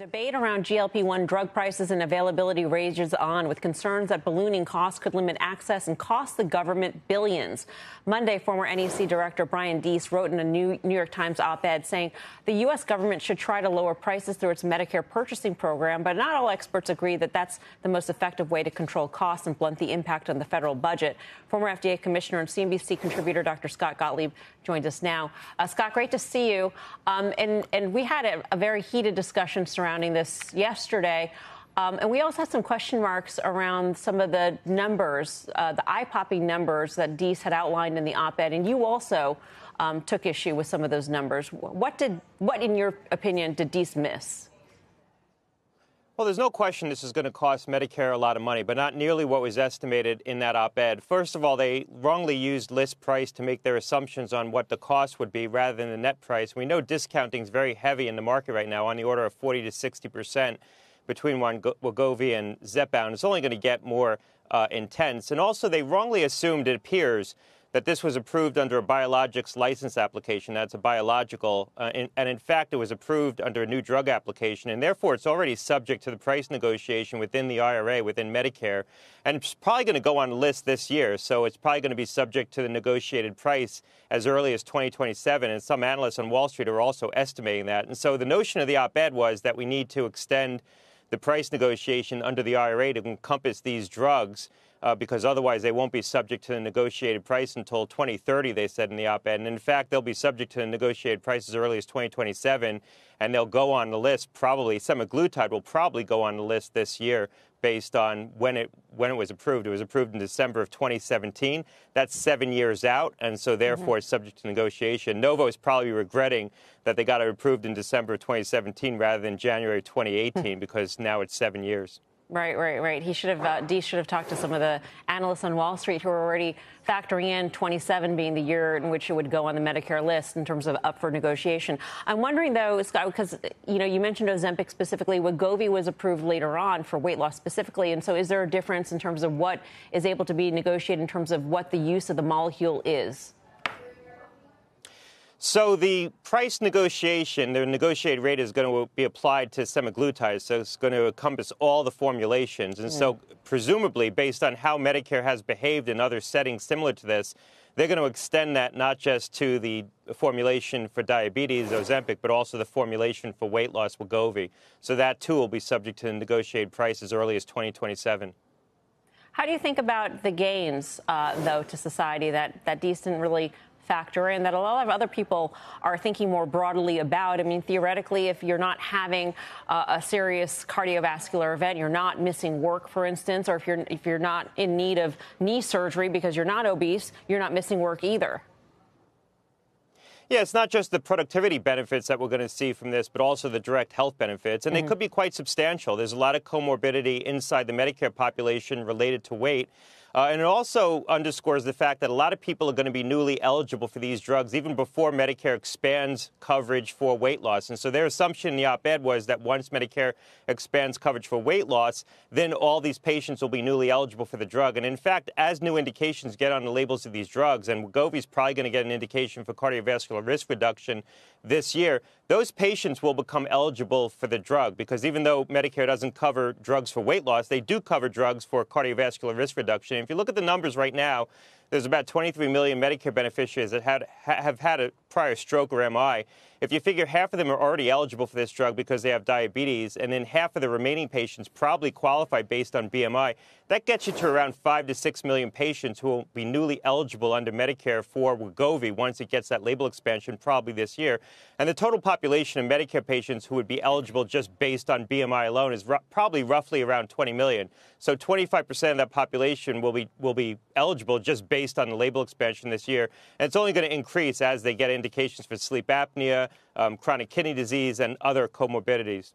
Debate around GLP 1 drug prices and availability rages on, with concerns that ballooning costs could limit access and cost the government billions. Monday, former NEC Director Brian Deese wrote in a New York Times op ed saying the U.S. government should try to lower prices through its Medicare purchasing program, but not all experts agree that that's the most effective way to control costs and blunt the impact on the federal budget. Former FDA Commissioner and CNBC contributor Dr. Scott Gottlieb joins us now. Uh, Scott, great to see you. Um, and, and we had a, a very heated discussion surrounding surrounding this yesterday. Um, and we also had some question marks around some of the numbers, uh, the eye popping numbers that Deese had outlined in the op ed. And you also um, took issue with some of those numbers. What, did, what, in your opinion, did Deese miss? Well, there's no question this is going to cost Medicare a lot of money, but not nearly what was estimated in that op ed. First of all, they wrongly used list price to make their assumptions on what the cost would be rather than the net price. We know discounting is very heavy in the market right now, on the order of 40 to 60 percent between Wegovy and Zepbound. It's only going to get more uh, intense. And also, they wrongly assumed, it appears, that this was approved under a biologics license application. That's a biological, uh, in, and in fact, it was approved under a new drug application, and therefore it's already subject to the price negotiation within the IRA, within Medicare, and it's probably going to go on the list this year. So it's probably going to be subject to the negotiated price as early as 2027, and some analysts on Wall Street are also estimating that. And so the notion of the op-ed was that we need to extend the price negotiation under the IRA to encompass these drugs uh, because otherwise they won't be subject to the negotiated price until 2030, they said in the op ed. And in fact, they'll be subject to the negotiated price as early as 2027, and they'll go on the list probably, semaglutide will probably go on the list this year based on when it when it was approved. It was approved in December of 2017. That's seven years out, and so therefore mm-hmm. it's subject to negotiation. Novo is probably regretting that they got it approved in December of 2017 rather than January 2018 because now it's seven years. Right, right, right. He should have, uh, D should have talked to some of the analysts on Wall Street who are already factoring in 27 being the year in which it would go on the Medicare list in terms of up for negotiation. I'm wondering though, Scott, because you know you mentioned Ozempic specifically, Wegovy was approved later on for weight loss specifically, and so is there a difference in terms of what is able to be negotiated in terms of what the use of the molecule is? So the price negotiation, the negotiated rate is going to be applied to semaglutide, so it's going to encompass all the formulations. And so presumably, based on how Medicare has behaved in other settings similar to this, they're going to extend that not just to the formulation for diabetes, Ozempic, but also the formulation for weight loss, Wegovy. So that too will be subject to the negotiated price as early as 2027. How do you think about the gains, uh, though, to society that that didn't really factor in that a lot of other people are thinking more broadly about. I mean, theoretically, if you're not having uh, a serious cardiovascular event, you're not missing work, for instance, or if you're if you're not in need of knee surgery because you're not obese, you're not missing work either. Yeah, it's not just the productivity benefits that we're going to see from this, but also the direct health benefits. And mm-hmm. they could be quite substantial. There's a lot of comorbidity inside the Medicare population related to weight. Uh, and it also underscores the fact that a lot of people are going to be newly eligible for these drugs even before Medicare expands coverage for weight loss. And so their assumption in the op ed was that once Medicare expands coverage for weight loss, then all these patients will be newly eligible for the drug. And in fact, as new indications get on the labels of these drugs, and Wegovy is probably going to get an indication for cardiovascular risk reduction this year, those patients will become eligible for the drug because even though Medicare doesn't cover drugs for weight loss, they do cover drugs for cardiovascular risk reduction. If you look at the numbers right now, there's about 23 million Medicare beneficiaries that had, have had a prior stroke or MI. If you figure half of them are already eligible for this drug because they have diabetes, and then half of the remaining patients probably qualify based on BMI, that gets you to around 5 to 6 million patients who will be newly eligible under Medicare for Wegovy once it gets that label expansion, probably this year. And the total population of Medicare patients who would be eligible just based on BMI alone is probably roughly around 20 million. So 25% of that population will be will be eligible just based on the label expansion this year. And it's only going to increase as they get indications for sleep apnea, um, chronic kidney disease, and other comorbidities.